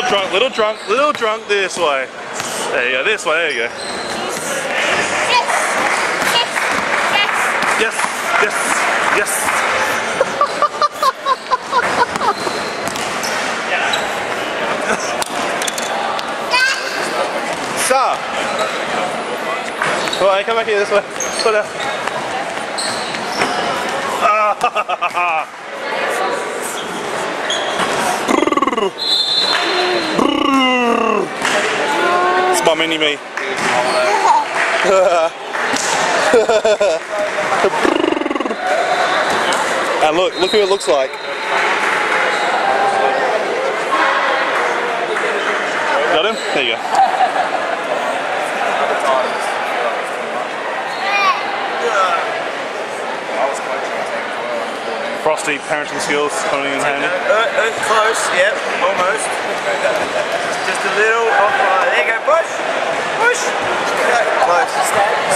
drunk, little drunk, little drunk this way. There you go, this way, there you go. Yes, yes, yes. Stop. Come on, come back here this way. Put up. It's my mini me. and look, look who it looks like. Got him? There you go. Frosty parenting skills coming in handy. Uh, uh, close, yep, almost. Just a little off. Uh, there you go, push, push. Yeah, close.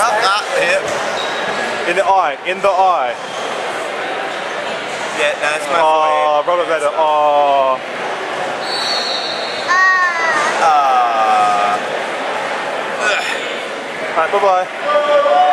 Up, up, yep. In the eye, in the eye. Yeah, that's my Oh, rubber better. Oh. Ah. Alright, bye bye.